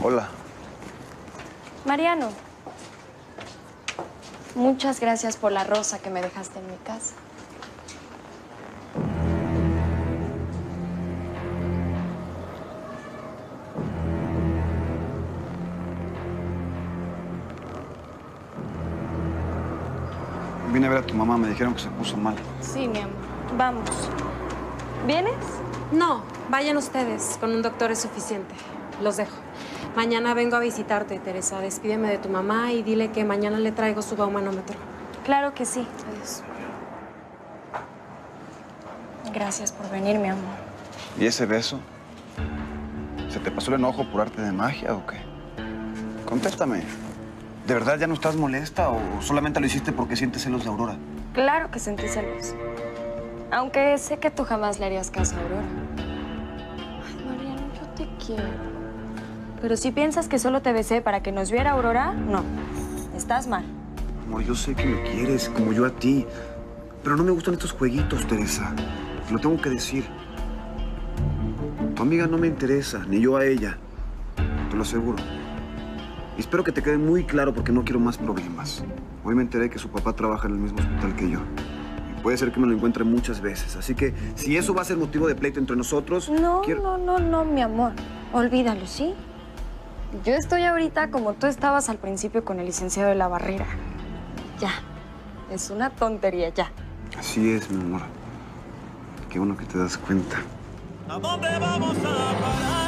Hola. Mariano. Muchas gracias por la rosa que me dejaste en mi casa. Vine a ver a tu mamá, me dijeron que se puso mal. Sí, mi amor. Vamos. ¿Vienes? No, vayan ustedes. Con un doctor es suficiente. Los dejo. Mañana vengo a visitarte, Teresa. Despídeme de tu mamá y dile que mañana le traigo su baumanómetro. Claro que sí. Adiós. Gracias por venir, mi amor. ¿Y ese beso? ¿Se te pasó el enojo por arte de magia o qué? Contéstame. ¿De verdad ya no estás molesta o solamente lo hiciste porque sientes celos de Aurora? Claro que sentí celos. Aunque sé que tú jamás le harías caso a Aurora. Ay, Mariano, yo te quiero. Pero si piensas que solo te besé para que nos viera Aurora, no. Estás mal. Amor, yo sé que me quieres, como yo a ti. Pero no me gustan estos jueguitos, Teresa. Te lo tengo que decir. Tu amiga no me interesa, ni yo a ella. Te lo aseguro. Y espero que te quede muy claro porque no quiero más problemas. Hoy me enteré que su papá trabaja en el mismo hospital que yo. Y puede ser que me lo encuentre muchas veces. Así que si eso va a ser motivo de pleito entre nosotros... No, quiero- no, no, no, mi amor. Olvídalo, ¿sí? Yo estoy ahorita como tú estabas al principio con el licenciado de la barrera. Ya. Es una tontería, ya. Así es, mi amor. Qué bueno que te das cuenta. ¿A dónde vamos a parar?